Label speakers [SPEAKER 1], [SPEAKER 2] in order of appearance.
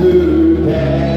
[SPEAKER 1] today.